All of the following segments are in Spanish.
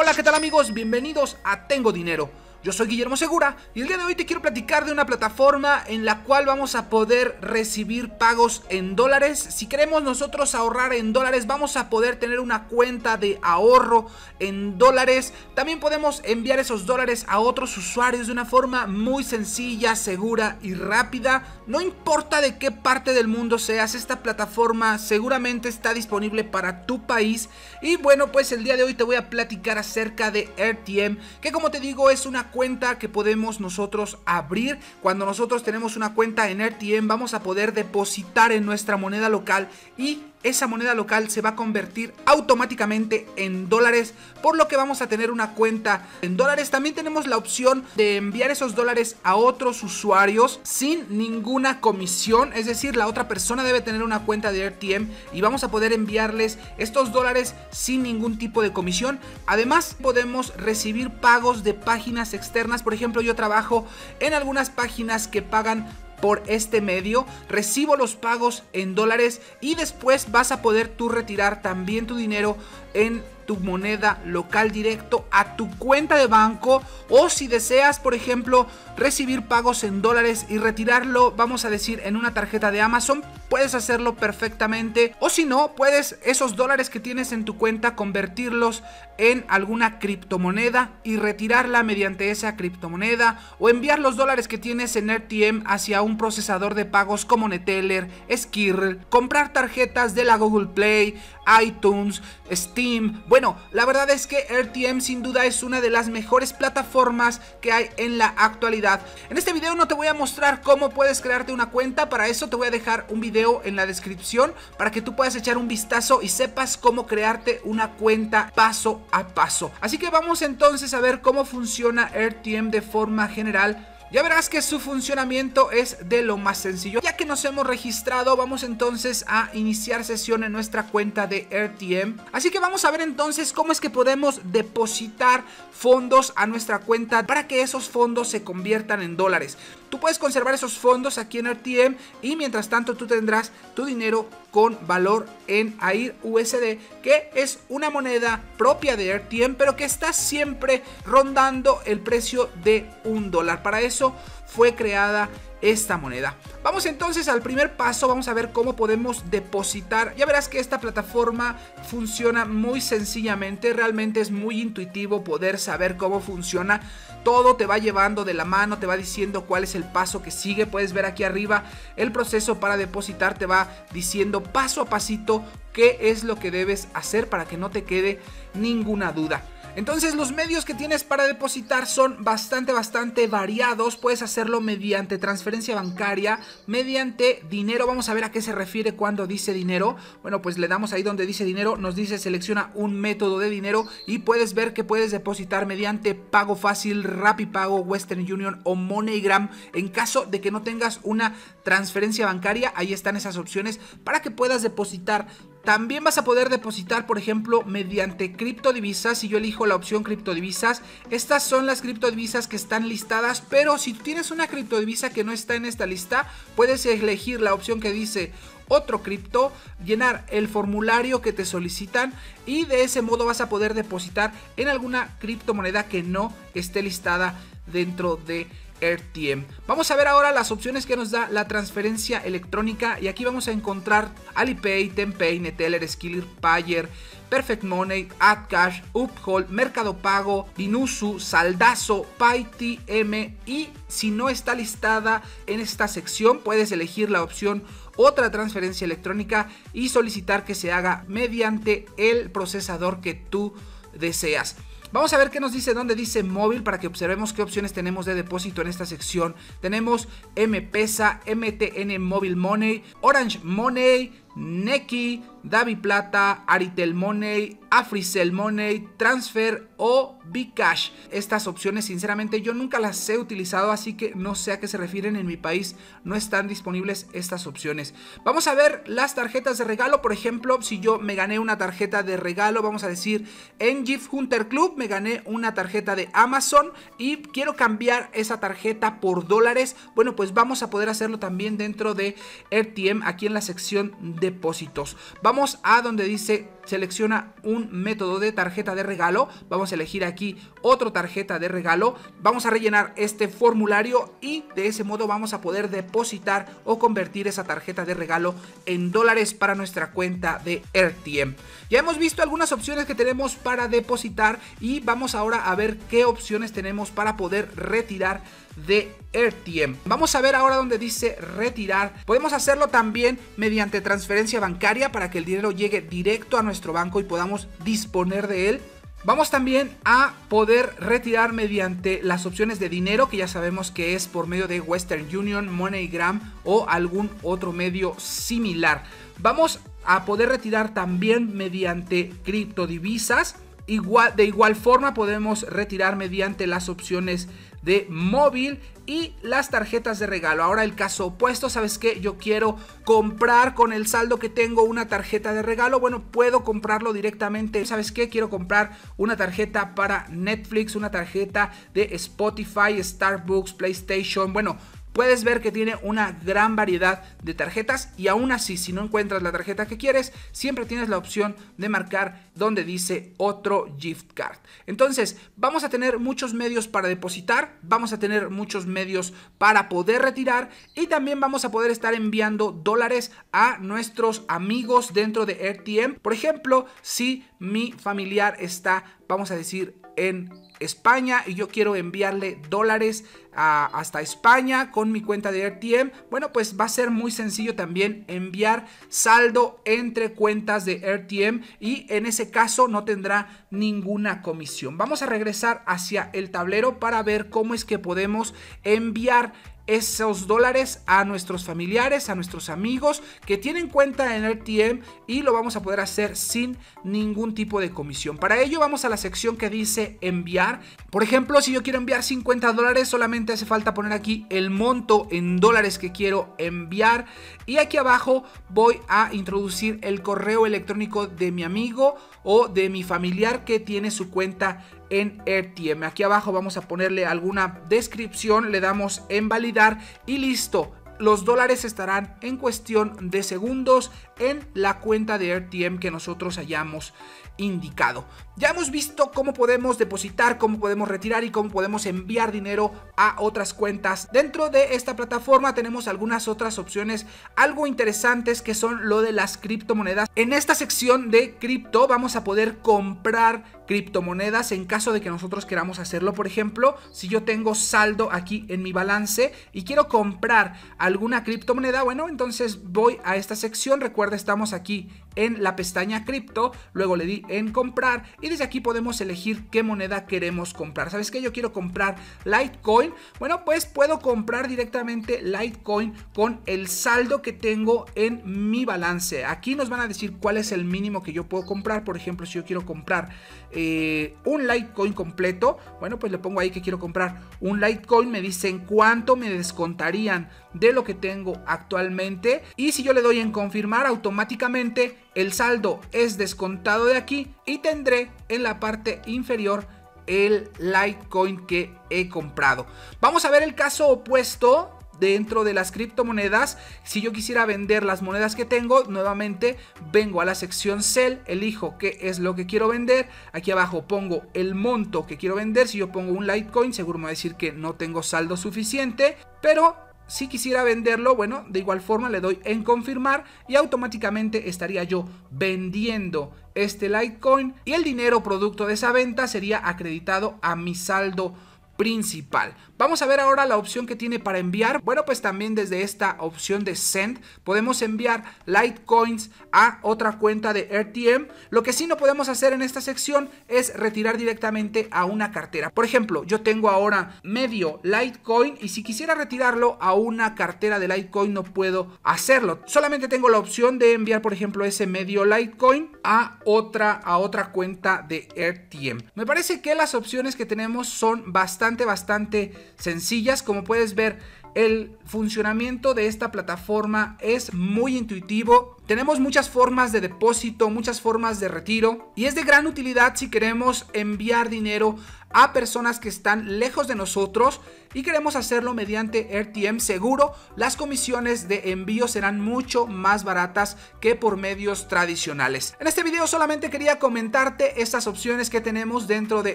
Hola, ¿qué tal amigos? Bienvenidos a Tengo Dinero. Yo soy Guillermo Segura y el día de hoy te quiero platicar de una plataforma en la cual vamos a poder recibir pagos en dólares. Si queremos nosotros ahorrar en dólares, vamos a poder tener una cuenta de ahorro en dólares. También podemos enviar esos dólares a otros usuarios de una forma muy sencilla, segura y rápida. No importa de qué parte del mundo seas, esta plataforma seguramente está disponible para tu país. Y bueno, pues el día de hoy te voy a platicar acerca de RTM, que como te digo es una cuenta que podemos nosotros abrir. Cuando nosotros tenemos una cuenta en RTM vamos a poder depositar en nuestra moneda local y esa moneda local se va a convertir automáticamente en dólares, por lo que vamos a tener una cuenta en dólares. También tenemos la opción de enviar esos dólares a otros usuarios sin ninguna comisión, es decir, la otra persona debe tener una cuenta de RTM y vamos a poder enviarles estos dólares sin ningún tipo de comisión. Además, podemos recibir pagos de páginas externas, por ejemplo, yo trabajo en algunas páginas que pagan por este medio, recibo los pagos en dólares y después vas a poder tú retirar también tu dinero en tu moneda local directo a tu cuenta de banco o si deseas por ejemplo recibir pagos en dólares y retirarlo vamos a decir en una tarjeta de Amazon puedes hacerlo perfectamente o si no puedes esos dólares que tienes en tu cuenta convertirlos en alguna criptomoneda y retirarla mediante esa criptomoneda o enviar los dólares que tienes en RTM hacia un procesador de pagos como Neteller, Skirl, comprar tarjetas de la Google Play, iTunes, Steam. Bueno, la verdad es que RTM sin duda es una de las mejores plataformas que hay en la actualidad. En este video no te voy a mostrar cómo puedes crearte una cuenta, para eso te voy a dejar un video en la descripción para que tú puedas echar un vistazo y sepas cómo crearte una cuenta paso a paso. Así que vamos entonces a ver cómo funciona RTM de forma general ya verás que su funcionamiento es de lo más sencillo. Ya que nos hemos registrado, vamos entonces a iniciar sesión en nuestra cuenta de RTM. Así que vamos a ver entonces cómo es que podemos depositar fondos a nuestra cuenta para que esos fondos se conviertan en dólares. Tú puedes conservar esos fondos aquí en RTM y mientras tanto tú tendrás tu dinero con valor en AIR USD, que es una moneda propia de RTM, pero que está siempre rondando el precio de un dólar. Para eso fue creada esta moneda. Vamos entonces al primer paso, vamos a ver cómo podemos depositar. Ya verás que esta plataforma funciona muy sencillamente, realmente es muy intuitivo poder saber cómo funciona. Todo te va llevando de la mano, te va diciendo cuál es el paso que sigue. Puedes ver aquí arriba el proceso para depositar, te va diciendo paso a pasito qué es lo que debes hacer para que no te quede ninguna duda. Entonces los medios que tienes para depositar son bastante, bastante variados. Puedes hacerlo mediante transferencia bancaria, mediante dinero. Vamos a ver a qué se refiere cuando dice dinero. Bueno, pues le damos ahí donde dice dinero, nos dice selecciona un método de dinero y puedes ver que puedes depositar mediante pago fácil, Pago, Western Union o MoneyGram. En caso de que no tengas una transferencia bancaria, ahí están esas opciones para que puedas depositar también vas a poder depositar, por ejemplo, mediante criptodivisas. Si yo elijo la opción criptodivisas, estas son las criptodivisas que están listadas. Pero si tienes una criptodivisa que no está en esta lista, puedes elegir la opción que dice otro cripto, llenar el formulario que te solicitan y de ese modo vas a poder depositar en alguna criptomoneda que no esté listada dentro de RTM. Vamos a ver ahora las opciones que nos da la transferencia electrónica y aquí vamos a encontrar Alipay, Tempay, Neteller, Skiller, Payer, Perfect Money, AdCash, Uphold, Mercado Pago, Binusu, Saldazo, PayTM y si no está listada en esta sección puedes elegir la opción otra transferencia electrónica y solicitar que se haga mediante el procesador que tú deseas. Vamos a ver qué nos dice, dónde dice móvil para que observemos qué opciones tenemos de depósito en esta sección. Tenemos M-Pesa, MTN Mobile Money, Orange Money, Neki, Davi Plata, Aritel Money, Africell Money, Transfer o Bcash. Estas opciones sinceramente yo nunca las he utilizado así que no sé a qué se refieren en mi país. No están disponibles estas opciones. Vamos a ver las tarjetas de regalo. Por ejemplo, si yo me gané una tarjeta de regalo, vamos a decir en Gift Hunter Club me gané una tarjeta de Amazon y quiero cambiar esa tarjeta por dólares. Bueno, pues vamos a poder hacerlo también dentro de RTM aquí en la sección de depósitos. Vamos a donde dice selecciona un método de tarjeta de regalo. Vamos a elegir aquí otra tarjeta de regalo. Vamos a rellenar este formulario y de ese modo vamos a poder depositar o convertir esa tarjeta de regalo en dólares para nuestra cuenta de RTM. Ya hemos visto algunas opciones que tenemos para depositar y vamos ahora a ver qué opciones tenemos para poder retirar de RTM. Vamos a ver ahora donde dice retirar. Podemos hacerlo también mediante transferencia bancaria para que el dinero llegue directo a nuestro banco y podamos disponer de él. Vamos también a poder retirar mediante las opciones de dinero que ya sabemos que es por medio de Western Union, MoneyGram o algún otro medio similar. Vamos a poder retirar también mediante criptodivisas. Igual, de igual forma podemos retirar mediante las opciones de móvil y las tarjetas de regalo. Ahora el caso opuesto, ¿sabes qué? Yo quiero comprar con el saldo que tengo una tarjeta de regalo. Bueno, puedo comprarlo directamente. ¿Sabes qué? Quiero comprar una tarjeta para Netflix, una tarjeta de Spotify, Starbucks, PlayStation. Bueno, puedes ver que tiene una gran variedad de tarjetas y aún así si no encuentras la tarjeta que quieres, siempre tienes la opción de marcar donde dice otro gift card. Entonces, vamos a tener muchos medios para depositar, vamos a tener muchos medios para poder retirar y también vamos a poder estar enviando dólares a nuestros amigos dentro de RTM. Por ejemplo, si mi familiar está, vamos a decir, en España y yo quiero enviarle dólares hasta España con mi cuenta de RTM, bueno, pues va a ser muy sencillo también enviar saldo entre cuentas de RTM y en ese caso no tendrá ninguna comisión. Vamos a regresar hacia el tablero para ver cómo es que podemos enviar esos dólares a nuestros familiares, a nuestros amigos que tienen cuenta en RTM y lo vamos a poder hacer sin ningún tipo de comisión. Para ello vamos a la sección que dice enviar. Por ejemplo, si yo quiero enviar 50 dólares, solamente hace falta poner aquí el monto en dólares que quiero enviar. Y aquí abajo voy a introducir el correo electrónico de mi amigo o de mi familiar que tiene su cuenta en RTM. Aquí abajo vamos a ponerle alguna descripción, le damos en validar y listo. Los dólares estarán en cuestión de segundos en la cuenta de RTM que nosotros hayamos indicado. Ya hemos visto cómo podemos depositar, cómo podemos retirar y cómo podemos enviar dinero a otras cuentas. Dentro de esta plataforma tenemos algunas otras opciones algo interesantes que son lo de las criptomonedas. En esta sección de cripto vamos a poder comprar criptomonedas en caso de que nosotros queramos hacerlo. Por ejemplo, si yo tengo saldo aquí en mi balance y quiero comprar alguna criptomoneda, bueno, entonces voy a esta sección. Recuerda, estamos aquí en la pestaña cripto, luego le di en comprar y desde aquí podemos elegir qué moneda queremos comprar. ¿Sabes qué? Yo quiero comprar Litecoin. Bueno, pues puedo comprar directamente Litecoin con el saldo que tengo en mi balance. Aquí nos van a decir cuál es el mínimo que yo puedo comprar. Por ejemplo, si yo quiero comprar eh, un Litecoin completo, bueno, pues le pongo ahí que quiero comprar un Litecoin. Me dicen cuánto me descontarían de lo que tengo actualmente. Y si yo le doy en confirmar, automáticamente el saldo es descontado de aquí y tendré en la parte inferior el Litecoin que he comprado. Vamos a ver el caso opuesto dentro de las criptomonedas. Si yo quisiera vender las monedas que tengo, nuevamente vengo a la sección Sell, elijo qué es lo que quiero vender. Aquí abajo pongo el monto que quiero vender. Si yo pongo un Litecoin, seguro me va a decir que no tengo saldo suficiente. Pero si quisiera venderlo, bueno, de igual forma le doy en confirmar y automáticamente estaría yo vendiendo este Litecoin. Y el dinero producto de esa venta sería acreditado a mi saldo principal. Vamos a ver ahora la opción que tiene para enviar. Bueno, pues también desde esta opción de Send podemos enviar Litecoins a otra cuenta de RTM. Lo que sí no podemos hacer en esta sección es retirar directamente a una cartera. Por ejemplo, yo tengo ahora medio Litecoin y si quisiera retirarlo a una cartera de Litecoin no puedo hacerlo. Solamente tengo la opción de enviar, por ejemplo, ese medio Litecoin a otra, a otra cuenta de RTM. Me parece que las opciones que tenemos son bastante sencillas. Como puedes ver, el funcionamiento de esta plataforma es muy intuitivo. Tenemos muchas formas de depósito, muchas formas de retiro y es de gran utilidad si queremos enviar dinero a personas que están lejos de nosotros y queremos hacerlo mediante RTM seguro, las comisiones de envío serán mucho más baratas que por medios tradicionales. En este video solamente quería comentarte estas opciones que tenemos dentro de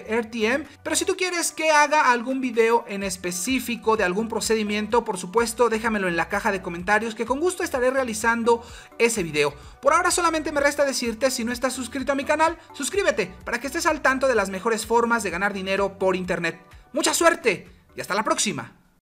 RTM, pero si tú quieres que haga algún video en específico de algún procedimiento, por supuesto déjamelo en la caja de comentarios que con gusto estaré realizando ese video. Por ahora solamente me resta decirte si no estás suscrito a mi canal, suscríbete para que estés al tanto de las mejores formas de ganar dinero por internet. Mucha suerte y hasta la próxima.